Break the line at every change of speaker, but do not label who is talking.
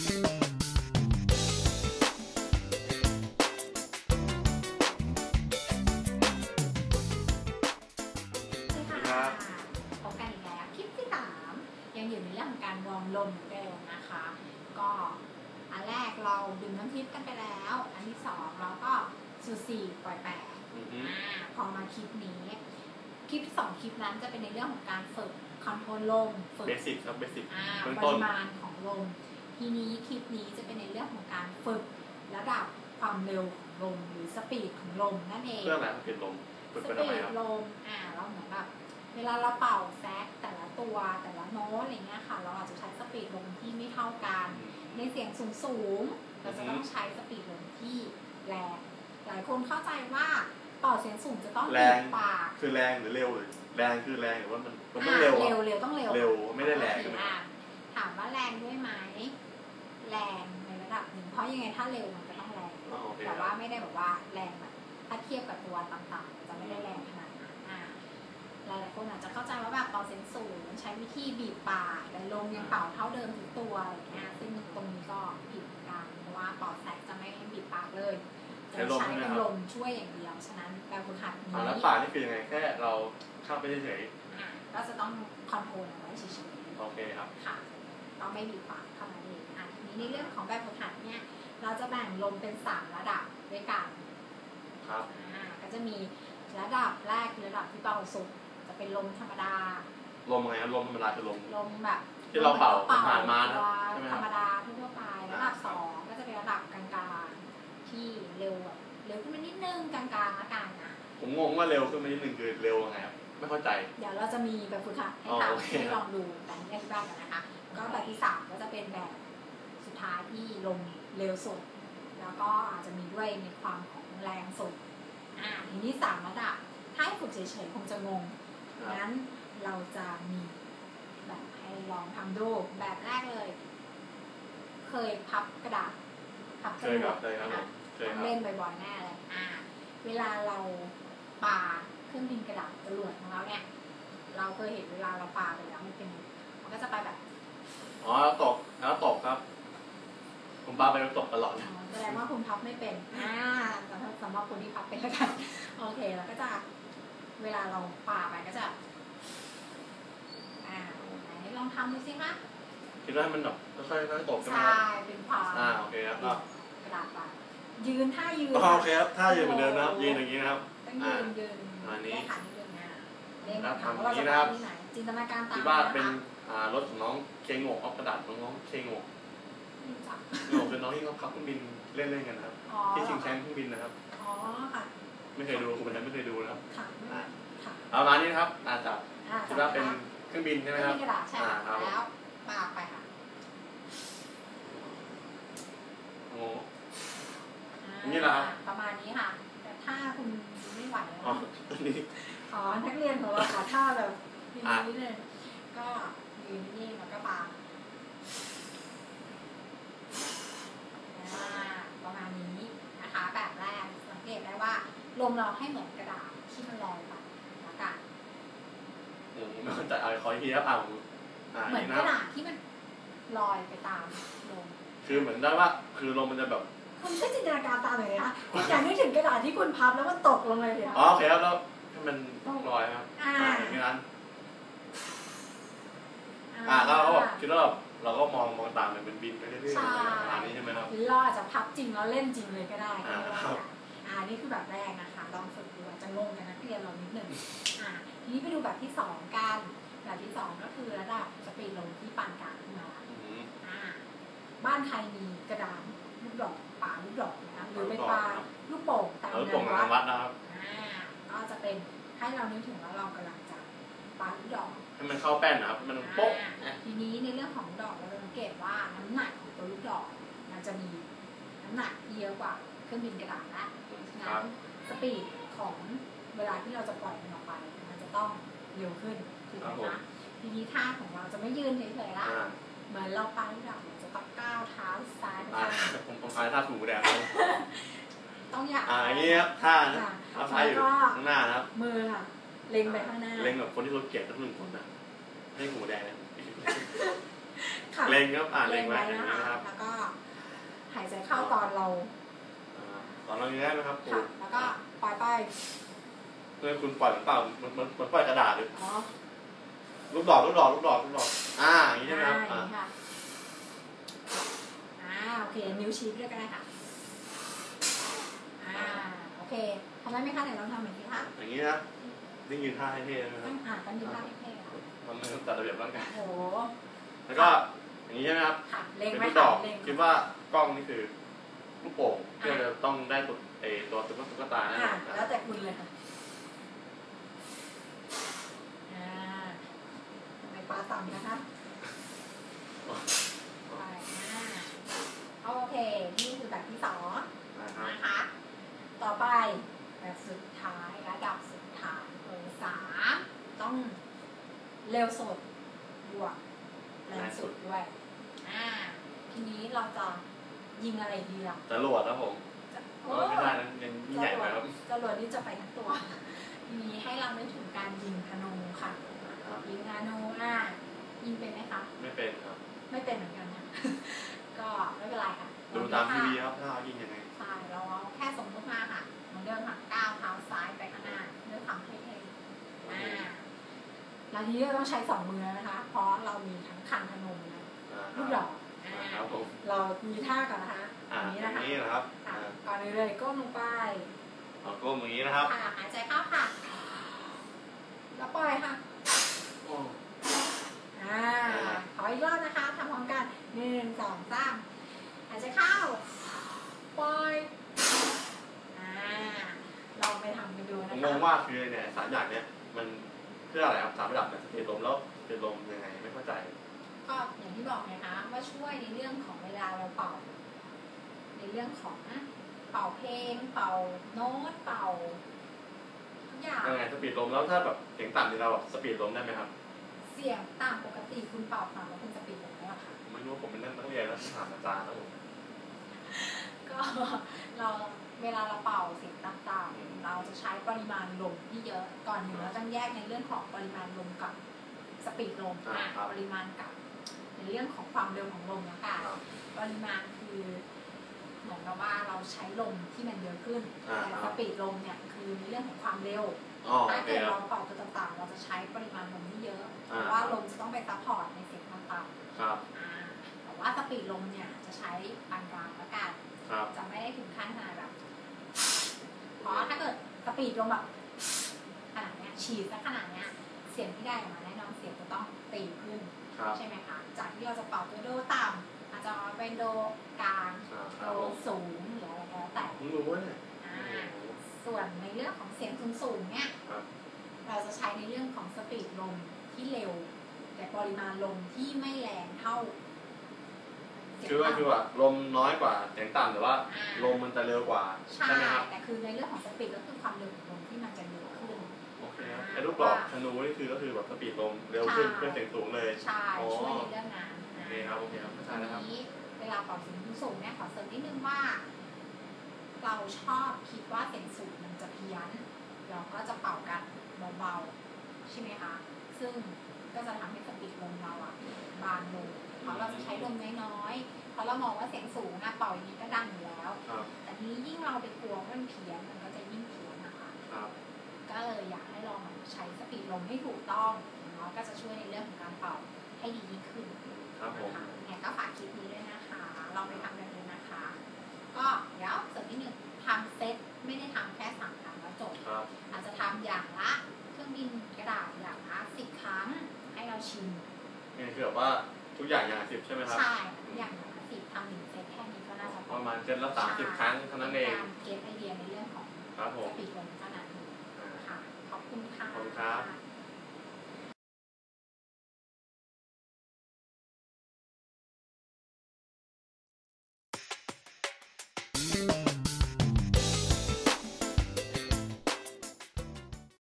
สวัสดีค่ะพบกันอีกแล้วคลิปที่สามยังอยู่ในเรื่องของการวอร์มลมเหมือนเดิมนะคะ ก็อันแรกเราดื่มน้ำทิพย์กันไปแล้ว อันที่สองเราก็สูสี่ปล่อยแปด
อือฮึ
อ่าพอมาคลิปนี้ คลิปที่สองคลิปนั้นจะเป็นในเรื่องของการฝึกcontrol ลมฝึก
basicครับ basic
อ่า
เบื้องต้น ป
ริมาณของลม ทีนี้คลิปนี้จะเป็นในเรื่องของการฝึกระดับความเร็วของลมหรือ speed ของลมนั่นเอง
เครื่องอะไรครับเปลี่ยนลมฝึก
speed
ไปทำไมครับ
ลมอ่าเราเหมือนแบบเวลาเราเป่าแซกแต่ละตัวแต่ละโน้ตอะไรเงี้ยค่ะ เราอาจจะใช้ speed ลมที่ไม่เท่ากัน ในเสียงสูงสูงๆเราจะต้องใช้ speed ลมที่แรง หลายคนเข้าใจว่าเป่าเสียงสูงจะต้อง
แร
บี
ง
บปาก
คือแรงหรือเร็วหรือแรงคือแรงหรือว่ามันมันต้อง
อ่า
เร็ว
เร็ว
อะ
เร็วต้องเร็ว
เร็วไม่ได้แรงใช่ไหม
อ่าถามว่าแรงด้วยไหม แรงในระดับหนึ่งเพราะยังไงถ้าเร็วมันก็ต้องแรง
อ๋อโอเค
แต่
ค
ว่า
รับ
ไม่ได้แบบว่าแรงแบบถ้าเทียบกับตัวต่างๆจะไม่ได้แรงขนาดนั้นอ่าหลายๆคนอาจจะเข้าใจว่าแบบเป่าเสียงสูงใช้วิธีบีบปากแต่ลมยังเป่าเท่าเดิมทุกตัวอะไรเงี้ยซึ่งตรงนี้ก็ผิดเหมือนกันเพราะว่าเป่าแสกจะไม่บีบปากเลยจะ
ใช้ลม
ใช้
ใช่ไหม
เป็น
ครับ
ลมช่วยอย่างเดียวฉะนั้นแบบฝึกหัดนี้
อ่าแล้วปากนี่คือยังไงแค่เราเข้าไปเฉย
อ่าก็จะต้องคอนโทรลเอาไว้เฉยๆ
ๆโอเคครับ
ค่ะ ต้องไม่บีบปากเท่านั้นเองอะทีนี้ในเรื่องของแบบฝึกหัดเนี่ยเราจะแบ่งลมเป็นสามระดับด้วยกัน
ครับ
อ่าก็จะมีระดับแรกคือระดับที่เบาสุดจะเป็นลมธรรมดา
ลมไงครับลมธรรมดาคือลม
ลมแบบ
ที่เราเป่า
ล
ผ่านมานะใช่ไหม
ธ
ค
ร
รับ
รมดาทั่วๆไประดับ
อ่า
สองก็จะเป็นระดับกลางๆที่เร็วแบบเร็วขึ้นมานิดนึงกลางๆละกันนะ
ผมงงว่าเร็วขึ้นมานิดนึงคือเร็วยังไงครับไม่เข้าใจ
เดี๋ยวเราจะมีแบบฝึกหัดให้
อ๋อ
ทำ
โอเค
ให้ลองดูแต่นี่อธิบายกันนะคะ ก็แบบที่สามก็จะเป็นแบบสุดท้ายที่ลมเร็วสุด แล้วก็อาจจะมีด้วยในความของแรงสุดอ่าทีนี้สามระดับถ้าให้ฝึกเฉยๆคงจะงง
ครับ
งั้นเราจะมีแบบให้ลองทำดูแบบแรกเลย เคยพับกระดาษพับ
เค
จร
ยวครั
ด
บเคยครับผมเคย
ต้อง
ครับ
เล่นบ่อยๆแน่เลยอ่าเวลาเราปาเครื่องบินกระดาษจรวดของเราเนี่ย เราเคยเห็นเวลาเราปาไปแล้วมันเป็น มันก็จะไปแบบ
อ๋อแล้วตกแล้วตกครับ ผมปาไปแล้วตกตลอดเลย
อ๋อแสดงว่าคุณพับไม่เป็น อ่าสำหรับสำหรับคนที่พับเป็นแล้วกัน โอเค แล้วก็จะ เวลาเราปาไปก็จะ อ่าไหนลองทำดูสิคะ
คิดว่าให้มันแบบค่อยๆค่อยๆตกใช่ไหม
ใช่
ครับ
เป็นความ
อ่า โอเคครับก็
กระดาษปายืนท่ายืน
อ๋อโอเคครับถ้ายืนเหมือนเดิมนะครับ ยืนอย่างนี้นะครับ
ต้องยืนยืน
อ่าอันนี้
เลขขานิดนึงนะเลข
ครับ
ขา
ทำ
ว่าเรา
อย่างนี้
จะ
นะครับ
ไปที่ไหนจินตนาการตาม
คิดว่าะ
คะ
เป็นอ่า รถของน้องเคงโงกเอากระดาษของน้องเคงโงก
ไม่รู้จัก
เคงโงกคือน้องที่เขาขับเครื่องบินเล่นเล่นๆกันนะครับ
อ๋อ
ที่ชิงแชมป์เครื่องบินนะครับ
อ๋อค่ะ
ไม่เคยดูคุณเป็นไม่เคยดูนะครับ
ค่ะ
อ่า
ค่ะ
เอามานี้นะครับอาจจะ
อ่า
คิดว่าเป็นเครื่องบินใช่ไหมครับ
กระดาษใช่
อ่าครับ
แล้วปาไปค่ะ
โอ้
อ่า
นี่เหรอครับ
ประมาณนี้ค่ะ แต่ถ้าคุณไม่ไหวแล้ว
อ๋ออันนี้
อ๋อ นักเรียนของเราขอท่าแบบ
อะ
นี้เลย ก็ ยืนนิ่งแล้วก็ปาอ่าประมาณนี้นะคะ แบบแรกสังเกตได้ว่าลมเราให้เหมือนกระดาษที่มันลอยไปแล้วกัน
โอ้ไม่เข้าใจเอาขออีกทีครับอ่าผมอ่า
เหมือน
นี่
ก
นะ
ระดาษที่มันลอยไปตามลม
คือเหมือนได้ว่า คือลมมันจะแบบ
คุณช่วยจินตนาการตามหน่อยนะคะคุณอยากนึกถึงกระดาษที่คุณพับแล้วมันตกลงเลยเดี๋ยว
อ๋อโอเคครับแล้วให้มันต้องลอยครับ
อ่า
อ่าอย่างนี้นั้นอ่าแล้วเราก็แบบ คิดว่าแบบเราก็มองมองตามมันเป็นบินไปเรื่อยๆประมาณนี้ใช่ไหมครับ
หรือเราอาจจะพับจริงแล้วเล่นจริงเลยก็ได้
อ่า
ก็ได้
ครับ
อ่านี่คือแบบแรกนะคะลองฝึกดูอาจจะงงกันนักเรียนเรานิดหนึ่งอ่าทีนี้ไปดูแบบที่สองกันแบบที่สองก็คือระดับสปีดลมที่ปานกลางขึ้นมา
อืม
อ่าบ้านใครมีกระดานลูกดอกป่าลูกดอกนะคะหรือเป็น
ลูกด
ป
อก
ลา
ครับ
ลูกโป่งตาม
แล้ว
แน
ตรง
ว
งาน
วั
วั
ด
ดนะครับ
อ่าก็จะเป็นให้เรานึกถึงว่าเรากำลังจะปาลูกดอก
ให้มันเข้าแป้นนะครับ มันโป๊ะ
อ่าทีนี้ในเรื่องของดอกเราสังเกตว่าน้ำหนักของตัวลูกดอก มันจะมีน้ำหนักที่เยอะกว่าเครื่องบินกระดาษนะฉะ
ครั
นั้
บ
นสปีดของเวลาที่เราจะปล่อยมันออกไป มันจะต้องเร็วขึ้นถูกไหม
ครับผม
คะทีนี้ท่าของเราจะไม่ยืนเฉยๆละ
อ่า
เหมือนเราปาลูกดอกเราจะต้องก้าวเท้าซ้ายไป
อ่า
ข้าง
ผมผมอ่านท่าถูกแดงเลย
ต้องอย่า
อ่าอย่างนี้ครับท่านะ
ค่ะ
เอาท้ายอยู่
แล้วก็
ข้างหน้านะครับ
มือค่ะ เล็งไปข้างหน้า
เล็งแบบคนที่เราเกลียดทั้งหนึ่งคนนะให้หูแดงนะ
ค่ะ
เล็งครับอ่าเล็งไว้
เล็
อย่าง
ง
นี้
ไว้
นะ
นะ
ครั
คะ
บ
แล้วก็ หายใจเข้าตอนเรา
อ่าตอนเราอย่างนี้ได้ไหมครับครู
ค่ะแล้วก็ปล่อยไป
เพื่อคุณปล่อยเหมือนเปล่าเหมือนเหมือนเหมือนปล่อยกระดาษเลย
อ๋อ
ลูกดอกลูกดอกลูกดอกลูกดอกอ่าอย่างนี้ใช่ไหมครับ
อ่า
อ่า
อย่างนี้ค่ะอ่าโอเค นิ้วชี้ด้วยก็ได้ค่ะอ่าโอเคทำได้ไหมคะไหนลองทำหน่อยสิคะ
อย่างนี้นะ นี่ยืนท่าให้เท่ใช่ไหมค
ต้
รั
อบงอ่านต้องยืนท่าให้เท่ค่ะ
ทำให้ต้องจัดระเบียบร่างกาย
โอ้โห
แล้วก็อย่างนี้ใช่ไหมครับ
ค่ะเล็ง
เป็น
ไว้
ลูกด
ค่ะ
อก
เล็ง
คิดว่ากล้องนี่คือลูกโป่งที่เราจะต้องได้ตัวไอตัวตุ๊กตุ๊กตาแน่น
อ่า
อน
แล้วแต่คุณเลยค่ะอ่าทำไมปลาต่ำนะคะไปอ่าโอเค นี่คือแบบที่สอง
นะครับ
นะคะ ต่อไปแบบสุดท้ายระดับสุดท้ายเบอร์สามต้องเร็ วสุดบวกแรงสุดด้วยอ่าทีนี้เราจะยิงอะไรดีล่ะ
จรวดครับผม
จะ
เออไม่ได้นั้นยังยิ่งใหญ่ไปครับ
จรวดนี่จะไปทั้งตัว ทีนี้ให้เรานึกถึงการยิงธนูค่ะ
ครับ
ยิงธนูอะยิงเป็นไหมคะ
ไม่เป็นครับ
ไม่เป็นเหมือนกันค่ะก็ไม่เป็นไรค่ะ
ดูตามทีวีครับถ้าเรายิงยังไง
ใช่เราเอาแค่สมมติมาค่ะเหมือนเดิมค่ะก้าวเท้าซ้ายไปข้างหน้าเพื่อทำให้เท่อ่า แล้วทีนี้เราต้องใช้สองมือแล้วนะคะ เพราะเรามีทั้งคันธนูและ
อ่า
ลูกดอกอ่า
ครับผม
เรามีท่าก่อนนะคะ
อ่า
อันนี้
อ
นะ
ย่าง
คะ
นี้นะครับ
ค่ะ
อ่า
ก่อนอื่นเลยก้มลงไป
เอาก้มอย่างนี้นะครับ
ค่ะหายใจเข้าค่ะ แล้วปล่อยค่ะ
โอ้
อ่าขออีกรอบนะคะทำพร้อมกันหนึ่งสองสามหายใจเข้า ปล่อยอ่าลองไปทำกันดูนะคะ
งงว่าคือเนี่ยสามอย่างเนี้ยมัน เพื่ออะไรครับสามระดับเนี่ยสเตจลมแล้วสเตจลมยังไงไม่เข้าใจ
ก็อย่างที่บอกไงคะว่าช่วยในเรื่องของเวลาเราเป่า ในเรื่องของเป่าเพลง เป่าโน้ตเป่าทุกอย่าง
ยังไง speed ลมแล้วถ้าแบบเสียงต่ำนี่เราแบบ speed ลมได้ไหมครับ
เสียงตามปกติคุณเป่าต่ำแล้วคุณจะปิดอย่างไรล่ะคะ
ไม่รู้ว่าผมเป็นนักเรียนแล้วถามอาจารย์แล้วผม
ก็เราเวลาเราเป่าเสียงต่ำๆเราจะใช้ ปริมาณลมที่เยอะก่อนหนึ่งเราต้องแยกในเรื่องของปริมาณลมกับ speed ลมอะปริมาณกับ ในเรื่องของความเร็วของลมนะคะ
ครับ
ปริมาณคือเหมือนกับว่าเราใช้ลมที่มันเยอะขึ้น
อ่า
แต่ speed ลมเนี่ยคือในเรื่องของความเร็ว
อ๋อ
ถ้า
โอเค
เกิดเราครั
บ
เป่าตัวต่างๆ เราจะใช้ปริมาณลมที่เยอะ
อ่า
ราะว่าลมจะต้องไป support ในเสียงต่ำ
ครับ
ๆอ่าแต่ว่า speed ลมเนี่ยจะใช้ปานกลางแล้วกัน
ครับ
จะไม่ได้ถึงขั้นขนาดแบบ เพราะถ้าเกิด speed ลมแบบขนาดเนี้ยฉีดซะขนาดเนี้ยเสียงที่ได้ออกมาแน่นอนเสียงจะต้องตีขึ้น
ครับ
ใช่ไหมคะจากที่เราจะเป่าตัวโดต่ำอาจจะเป็นโดกลาง
อ่าค
โด
รับผม
สูงหรืออะไรก็แล้วแต่
ผมรู้ว่าเนี่ย
อ่าส่วนในเรื่องของเสียงสูงๆเนี่ย
ครับ
เราจะใช้ในเรื่องของสปีดลมที่เร็ว แต่ปริมาณลมที่ไม่แรงเท่าเสียง
คือว่า
ต่ำ
คือว่าลมน้อยกว่าเสียงต่ำแต่ว่า
อ่า
ลมมันจะเร็วกว่า
ใช่
ใช่ไหมครับ
แต่คือในเรื่องของสปีดก็คือความเร็วของลมที่มันจะเร็วขึ้น
โอเคครับไอ้ลูกดอกธนูนี่คือก็คือแบบสปีดลมเร็วขึ้น
ใช่
เพื่อเสียงสูงเลย
ใช่
อ๋อ
ช่วยในเรื่องนั้น
โอเคครับโอเคครับเข้าใจ
ที
แล้วครับ
นี้เวลาเป่าเสียงสูงเนี่ยขอเสริมนิดนึงว่า เราชอบคิดว่าเสียงสูงมันจะเพี้ยนเราก็จะเป่ากันเบาๆใช่ไหมคะซึ่งก็จะทำให้สปีดลมเราอะบางลง มน้อยๆเพราะเรามองว่าเสียงสูงอะเป่าอย่างนี้ก็ดังอยู่แล้ว
ครับ
แต่ทีนี้ยิ่งเราไปกลัวว่ามันเพี้ยนมันก็จะยิ่งเพี้ยนนะคะ
ครับ
ก็เลยอยากให้ลองใช้สปีดลมให้ถูกต้องอย่างน้อยก็จะช่วยในเรื่องของการเป่าให้ดียิ่งขึ้น
ครับผม
นะคะยังไงก็ฝากคลิปนี้ด้วยนะคะลองไปทำกัน
ดู ละสามสิบครั้งเท่านั้นเอง
ป็การเก็ตไอเดียในเรื่องของ
ครับผ
ส
ม
ปีดลมเท่านั้น
อ่า
ค่ะขอบคุณค่ะ
ขอบคุณครับ